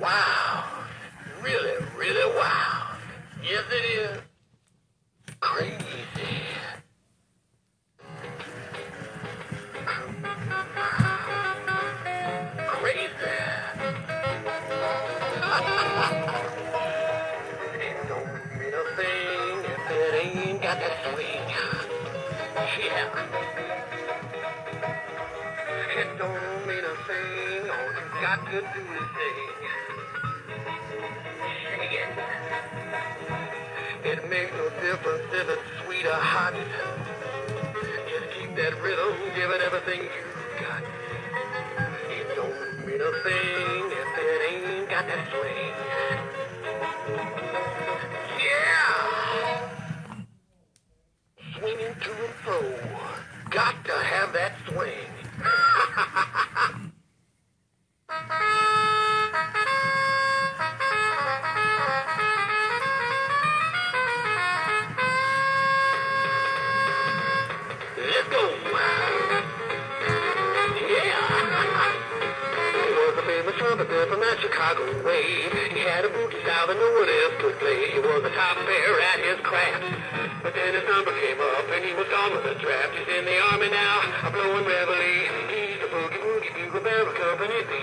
Wow. Really, really wow. Yes, it is. Crazy. Crazy. it don't mean a thing if it ain't got that swing. Yeah. It don't mean a thing. Got to do is. Sing it. It makes no difference if it's sweet or hot. Just keep that rhythm, give it everything you've got. It don't mean a thing if it ain't got that swing. Yeah! Swinging to and fro. Got to have that trumpeter from that Chicago way. He had a booty style that no one else could play. He was a top fare at his craft. But then his number came up and he was gone with the draft. He's in the army now, a blowing reveille. He's the boogie woogie bugle barrel company.